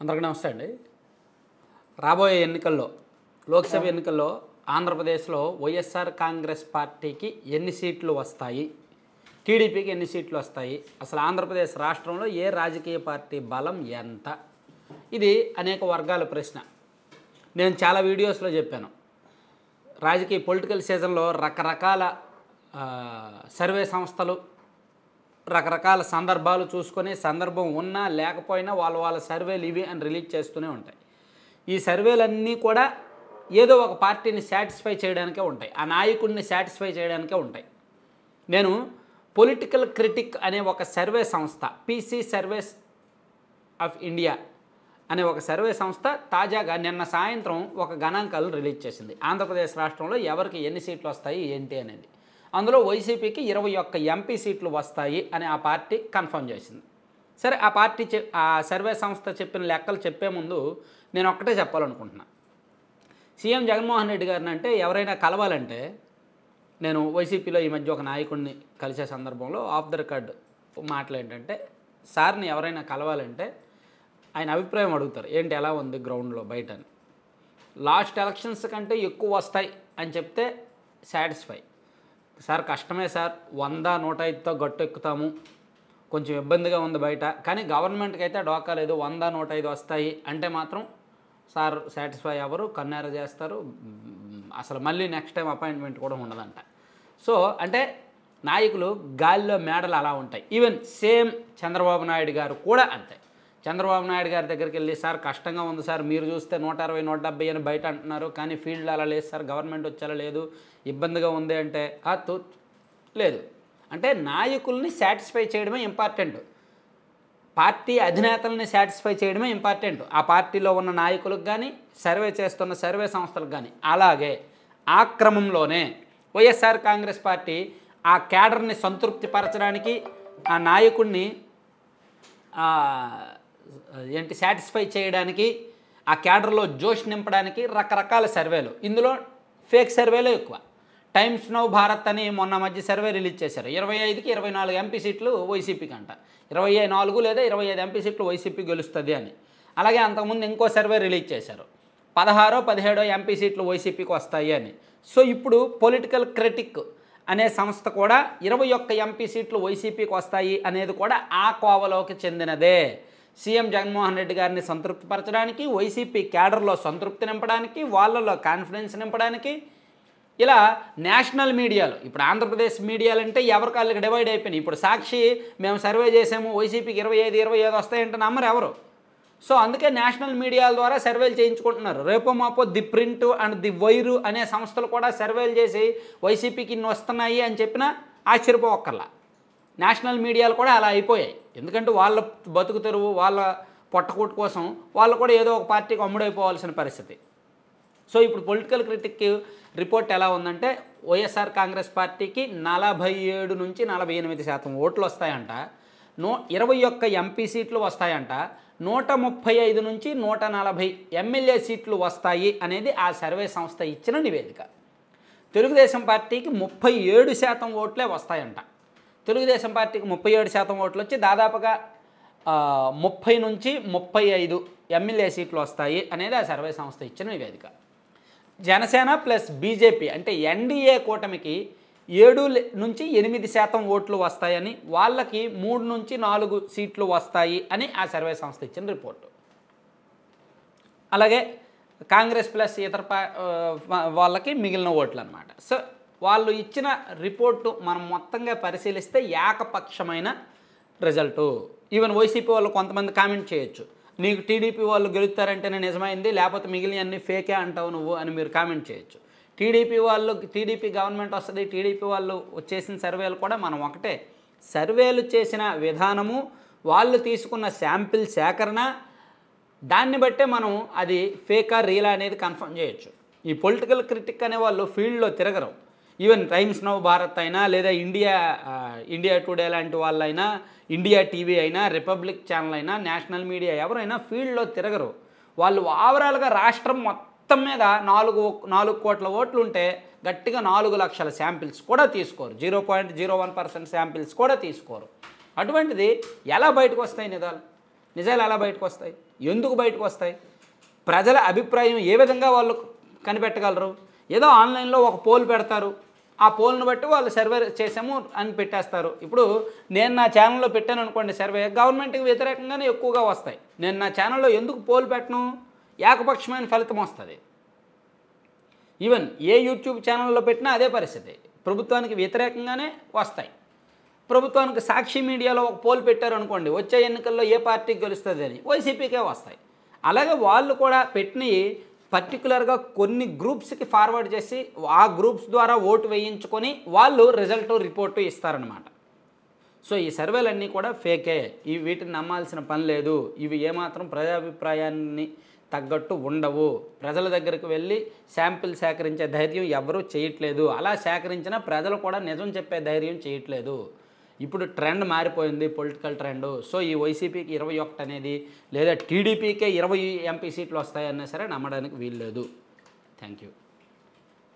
అందరికీ నమస్తే అండి. రాబోయే ఎన్నికల్లో లోక్సభ ఎన్నికల్లో ఆంధ్రప్రదేశ్లో వైఎస్ఆర్ కాంగ్రెస్ పార్టీకి ఎన్ని సీట్లు వస్తాయి? టీడీపీకి ఎన్ని సీట్లు వస్తాయి? అసలు ఆంధ్రప్రదేశ్ రాష్ట్రంలో ఏ రాజకీయ పార్టీ బలం ఎంత? ఇది అనేక వర్గాల ప్రశ్న. నేను చాలా వీడియోస్లో చెప్పాను. రాజకీయ పొలిటికల్ సీజన్లో రకరకాల సర్వే సంస్థలు రకరకాల సందర్భాలు చూసుకొని సందర్భం ఉన్నా లేకపోయినా వాళ్ళ వాళ్ళ సర్వేలు ఇవి అని రిలీజ్ చేస్తూనే ఉంటాయి. ఈ సర్వేలన్నీ కూడా ఏదో ఒక పార్టీని సాటిస్ఫై చేయడానికే ఉంటాయి. ఆ నాయకుడిని సాటిస్ఫై చేయడానికే ఉంటాయి. నేను పొలిటికల్ క్రిటిక్ అనే ఒక సర్వే సంస్థ పీసీ సర్వేస్ ఆఫ్ ఇండియా అనే ఒక సర్వే సంస్థ తాజాగా నిన్న సాయంత్రం ఒక గణాంకాలు రిలీజ్ చేసింది. ఆంధ్రప్రదేశ్ రాష్ట్రంలో ఎవరికి ఎన్ని సీట్లు వస్తాయి ఏంటి అనేది. అందులో వైసీపీకి ఇరవై ఒక్క ఎంపీ సీట్లు వస్తాయి అని ఆ పార్టీ కన్ఫర్మ్ చేసింది. సరే ఆ పార్టీ ఆ సర్వే సంస్థ చెప్పిన లెక్కలు చెప్పే ముందు నేను ఒక్కటే చెప్పాలనుకుంటున్నా. సీఎం జగన్మోహన్ రెడ్డి గారిని అంటే ఎవరైనా కలవాలంటే నేను వైసీపీలో ఈ మధ్య ఒక నాయకుడిని కలిసే సందర్భంలో ఆఫ్ ద రికార్డ్ మాటలు ఏంటంటే సార్ని ఎవరైనా కలవాలంటే ఆయన అభిప్రాయం అడుగుతారు ఏంటి ఎలా ఉంది గ్రౌండ్లో బయట అని లాస్ట్ ఎలక్షన్స్ కంటే ఎక్కువ వస్తాయి అని చెప్తే సాటిస్ఫై. సార్ కష్టమే సార్. వంద నూట ఐదుతో గట్టు ఎక్కుతాము. కొంచెం ఇబ్బందిగా ఉంది బయట. కానీ గవర్నమెంట్కి అయితే డోకా లేదు. వంద నూట ఐదు వస్తాయి అంటే మాత్రం సార్ సాటిస్ఫై అవ్వరు కన్నెర చేస్తారు. అసలు మళ్ళీ నెక్స్ట్ టైం అపాయింట్మెంట్ కూడా ఉండదంట. సో అంటే నాయకులు గాలిలో మేడలు అలా ఉంటాయి. ఈవెన్ సేమ్ చంద్రబాబు నాయుడు గారు కూడా అంతే. చంద్రబాబు నాయుడు గారి దగ్గరికి వెళ్ళి సార్ కష్టంగా ఉంది సార్ మీరు చూస్తే నూట అరవై నూట డెబ్బై అని బయట అంటున్నారు కానీ ఫీల్డ్ అలా లేదు సార్ గవర్నమెంట్ వచ్చేలా లేదు ఇబ్బందిగా ఉంది అంటే ఆ తూ లేదు. అంటే నాయకుల్ని సాటిస్ఫై చేయడమే ఇంపార్టెంట్. పార్టీ అధినేతల్ని సాటిస్ఫై చేయడమే ఇంపార్టెంట్. ఆ పార్టీలో ఉన్న నాయకులకు కానీ సర్వే చేస్తున్న సర్వే సంస్థలకు కానీ అలాగే ఆ క్రమంలోనే వైఎస్ఆర్ కాంగ్రెస్ పార్టీ ఆ క్యాడర్ని సంతృప్తిపరచడానికి ఆ నాయకుడిని ఏంటి సాటిస్ఫై చేయడానికి ఆ క్యాడర్లో జోష్ నింపడానికి రకరకాల సర్వేలు. ఇందులో ఫేక్ సర్వేలు ఎక్కువ. టైమ్స్ నౌ భారత్ అని మొన్న మధ్య సర్వే రిలీజ్ చేశారు. ఇరవై ఐదుకి ఇరవై నాలుగు ఎంపీ సీట్లు వైసీపీకి అంట ఇరవై నాలుగు లేదా ఇరవై ఐదు ఎంపీ సీట్లు వైసీపీ గెలుస్తుంది అని. అలాగే అంతకుముందు ఇంకో సర్వే రిలీజ్ చేశారు. పదహారో పదిహేడో ఎంపీ సీట్లు వైసీపీకి వస్తాయి అని. సో ఇప్పుడు పొలిటికల్ క్రిటిక్ అనే సంస్థ కూడా ఇరవై ఒక్క ఎంపీ సీట్లు వైసీపీకి వస్తాయి అనేది కూడా ఆ కోవలోకి చెందినదే. సీఎం జగన్మోహన్ రెడ్డి గారిని సంతృప్తిపరచడానికి వైసీపీ క్యాడర్లో సంతృప్తి నింపడానికి వాళ్ళలో కాన్ఫిడెన్స్ నింపడానికి ఇలా నేషనల్ మీడియాలు ఇప్పుడు ఆంధ్రప్రదేశ్ మీడియాలు అంటే ఎవరి కాళ్ళకి డివైడ్ అయిపోయినాయి. ఇప్పుడు సాక్షి మేము సర్వే చేసాము వైసీపీకి ఇరవై ఐదు ఇరవై ఐదు వస్తాయంటే నమ్మరు ఎవరు. సో అందుకే నేషనల్ మీడియాల ద్వారా సర్వేలు చేయించుకుంటున్నారు. రేపో మాపో The Print and The Wire అనే సంస్థలు కూడా సర్వేలు చేసి వైసీపీకి ఇన్ని వస్తున్నాయి అని చెప్పినా ఆశ్చర్యపోవక్కర్లా నేషనల్ మీడియాలు కూడా అలా అయిపోయాయి. ఎందుకంటే వాళ్ళ బతుకు తెరువు వాళ్ళ పొట్టకూటు కోసం వాళ్ళు కూడా ఏదో ఒక పార్టీకి అమ్ముడైపోవాల్సిన పరిస్థితి. సో ఇప్పుడు పొలిటికల్ క్రిటిక్ రిపోర్ట్ ఎలా ఉందంటే వైఎస్ఆర్ కాంగ్రెస్ పార్టీకి నలభై ఏడు నుంచి నలభై ఎనిమిది శాతం ఓట్లు వస్తాయంట. నూ ఇరవై ఒక్క ఎంపీ సీట్లు వస్తాయంట. నూట ముప్పై ఐదు నుంచి నూట నలభై ఎమ్మెల్యే సీట్లు వస్తాయి అనేది ఆ సర్వే సంస్థ ఇచ్చిన నివేదిక. తెలుగుదేశం పార్టీకి ముప్పై ఏడు శాతం ఓట్లే వస్తాయంట. తెలుగుదేశం పార్టీకి ముప్పై ఏడు శాతం ఓట్లు వచ్చి దాదాపుగా ముప్పై నుంచి ముప్పై ఐదు ఎమ్మెల్యే సీట్లు వస్తాయి అనేది ఆ సర్వే సంస్థ ఇచ్చిన నివేదిక. జనసేన ప్లస్ బీజేపీ అంటే ఎన్డీఏ కూటమికి ఏడు నుంచి ఎనిమిది శాతం ఓట్లు వస్తాయని వాళ్ళకి మూడు నుంచి నాలుగు సీట్లు వస్తాయి అని ఆ సర్వే సంస్థ ఇచ్చిన రిపోర్టు. అలాగే కాంగ్రెస్ ప్లస్ ఇతర పా వాళ్ళకి మిగిలిన ఓట్లు అనమాట సో వాళ్ళు ఇచ్చిన రిపోర్టు మనం మొత్తంగా పరిశీలిస్తే ఏకపక్షమైన రిజల్టు. ఈవెన్ వైసీపీ వాళ్ళు కొంతమంది కామెంట్ చేయొచ్చు. నీకు టీడీపీ వాళ్ళు గెలుస్తారంటేనే నిజమైంది లేకపోతే మిగిలిన అన్ని ఫేకే అంటావు నువ్వు అని మీరు కామెంట్ చేయొచ్చు. టీడీపీ వాళ్ళు టీడీపీ గవర్నమెంట్ వస్తుంది టీడీపీ వాళ్ళు చేసిన సర్వేలు కూడా మనం ఒకటే. సర్వేలు చేసిన విధానము వాళ్ళు తీసుకున్న శాంపిల్ సేకరణ దాన్ని బట్టే మనం అది ఫేకా రీలా అనేది కన్ఫర్మ్ చేయొచ్చు. ఈ పొలిటికల్ క్రిటిక్ అనే వాళ్ళు ఫీల్డ్లో తిరగరు. ఈవెన్ టైమ్స్ నవ్ భారత్ అయినా లేదా ఇండియా ఇండియా టుడే లాంటి వాళ్ళైనా ఇండియా టీవీ అయినా రిపబ్లిక్ ఛానల్ అయినా నేషనల్ మీడియా ఎవరైనా ఫీల్డ్లో తిరగరు. వాళ్ళు ఓవరాల్గా రాష్ట్రం మొత్తం మీద నాలుగు నాలుగు కోట్ల ఓట్లు ఉంటే గట్టిగా నాలుగు లక్షల శాంపిల్స్ కూడా తీసుకోరు. Zero point zero one percent samples కూడా తీసుకోరు. అటువంటిది ఎలా బయటకు వస్తాయి నిజాలు? నిజాలు ఎలా బయటకు వస్తాయి ఎందుకు బయటకు వస్తాయి ప్రజల అభిప్రాయం ఏ విధంగా వాళ్ళు కనిపెట్టగలరు? ఏదో ఆన్లైన్లో ఒక పోల్ పెడతారు. ఆ పోల్ను బట్టి వాళ్ళు సర్వే చేసాము అని పెట్టేస్తారు. ఇప్పుడు నేను నా ఛానల్లో పెట్టాను అనుకోండి సర్వే గవర్నమెంట్కి వ్యతిరేకంగానే ఎక్కువగా వస్తాయి. నేను నా ఛానల్లో ఎందుకు పోల్ పెట్టను? ఏకపక్షమైన ఫలితం వస్తుంది. ఈవెన్ ఏ యూట్యూబ్ ఛానల్లో పెట్టినా అదే పరిస్థితి. ప్రభుత్వానికి వ్యతిరేకంగానే వస్తాయి. ప్రభుత్వానికి సాక్షి మీడియాలో ఒక పోల్ పెట్టారు అనుకోండి వచ్చే ఎన్నికల్లో ఏ పార్టీకి గెలుస్తుంది అని? వైసీపీకే వస్తాయి. అలాగే వాళ్ళు కూడా పెట్టినవి పర్టికులర్గా కొన్ని గ్రూప్స్కి ఫార్వర్డ్ చేసి ఆ గ్రూప్స్ ద్వారా ఓటు వేయించుకొని వాళ్ళు రిజల్ట్ రిపోర్టు ఇస్తారనమాట సో ఈ సర్వేలన్నీ కూడా ఫేకే ఈ వీటిని నమ్మాల్సిన పని లేదు. ఇవి ఏమాత్రం ప్రజాభిప్రాయాన్ని తగ్గట్టు ఉండవు. ప్రజల దగ్గరికి వెళ్ళి శాంపిల్ సేకరించే ధైర్యం ఎవరూ చేయట్లేదు. అలా సేకరించినా ప్రజలు కూడా నిజం చెప్పే ధైర్యం చేయట్లేదు. ఇప్పుడు ట్రెండ్ మారిపోయింది పొలిటికల్ ట్రెండ్. సో ఈ వైసీపీకి ఇరవై ఒకటి అనేది లేదా టీడీపీకే ఇరవై ఎంపీ సీట్లు వస్తాయన్నా సరే నమ్మడానికి వీల్లేదు. Thank you.